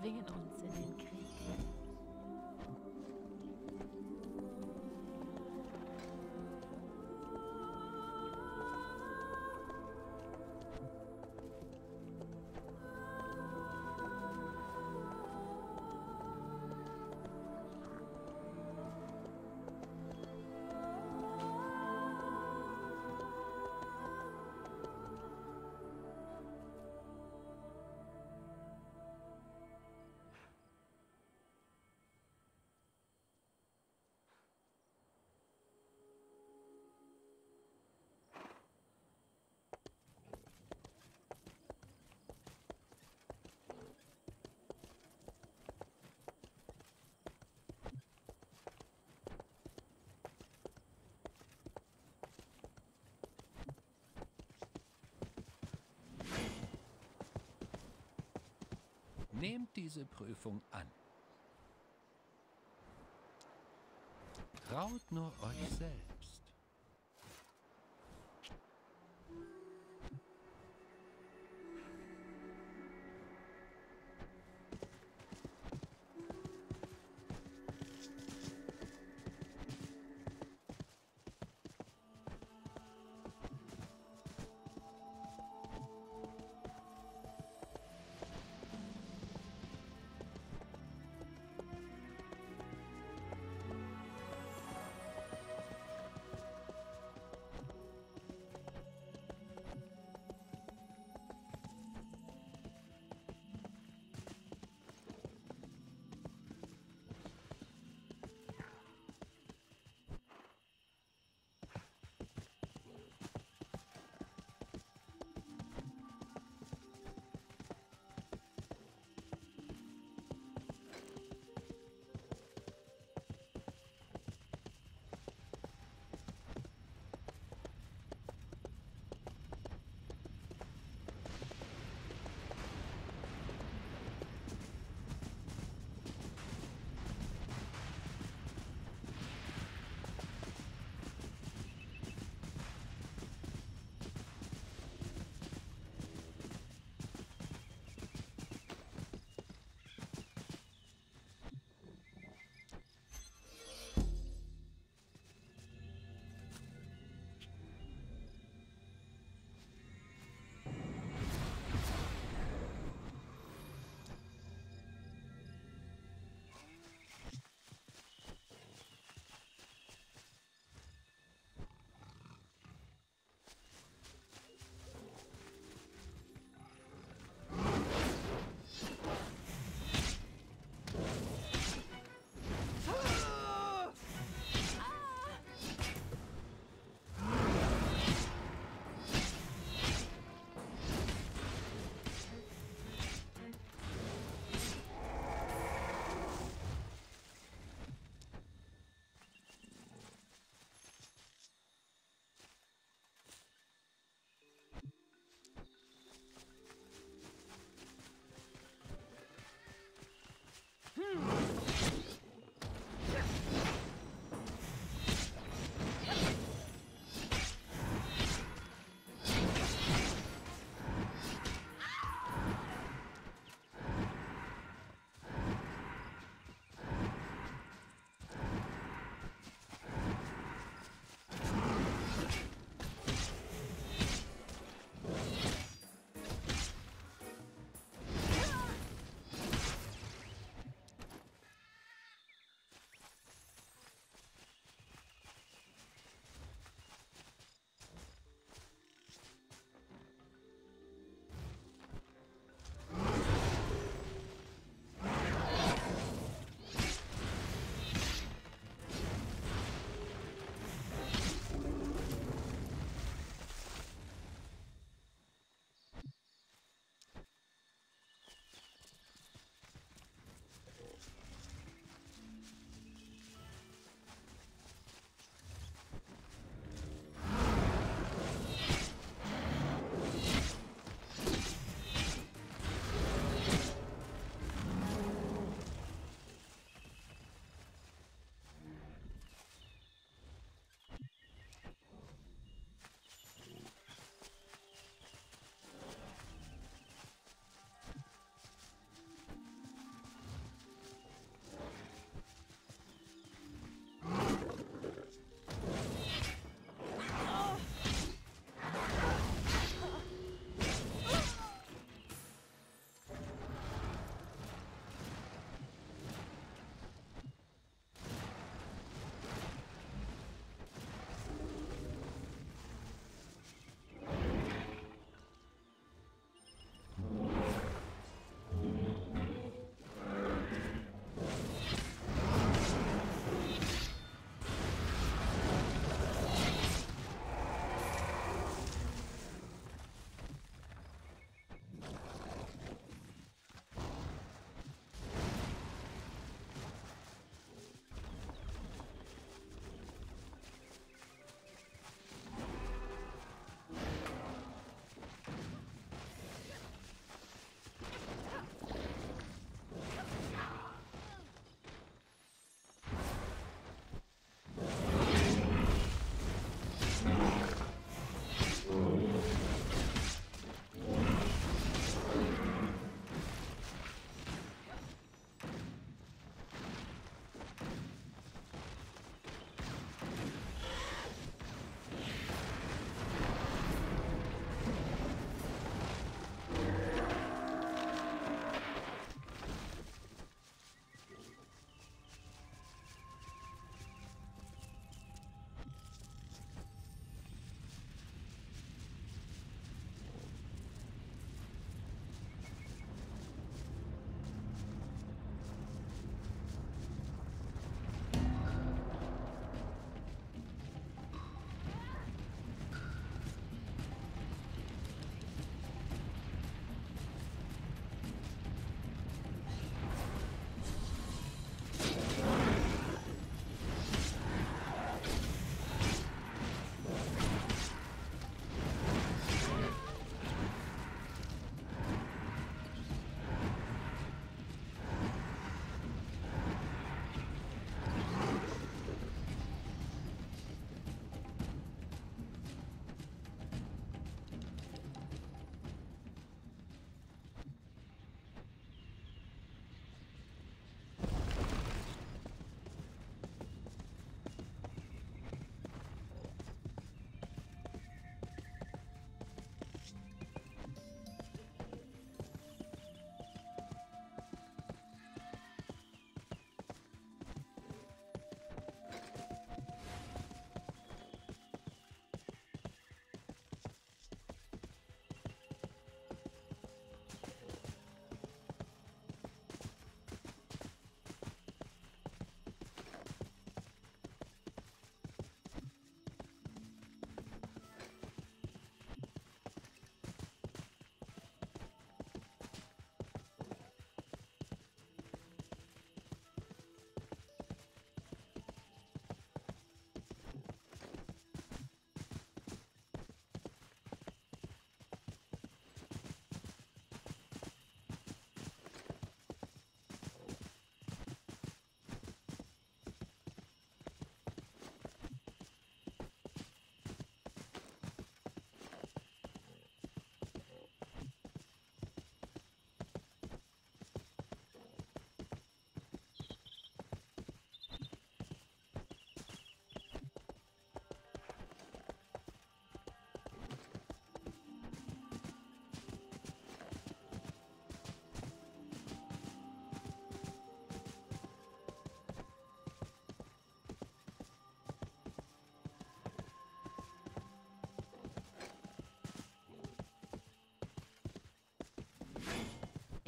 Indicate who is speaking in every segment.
Speaker 1: zwingen uns in den Krieg.
Speaker 2: Nehmt diese Prüfung an. Traut nur euch selbst.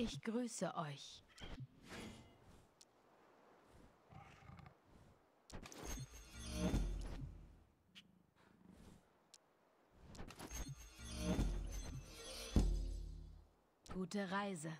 Speaker 1: Ich grüße euch. Gute Reise.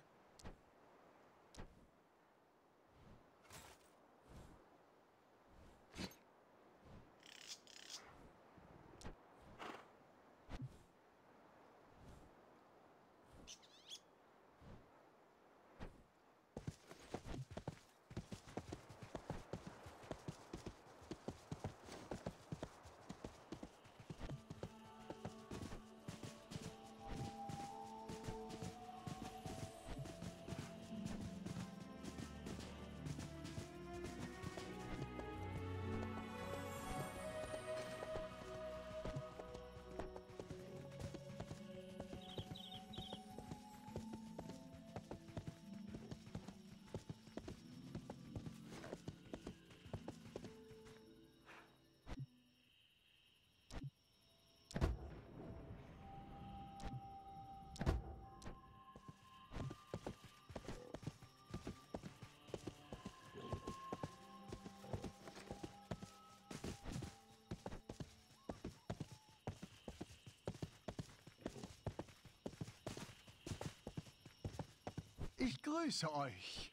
Speaker 3: Ich grüße euch.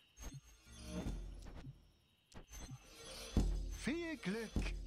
Speaker 3: Viel Glück.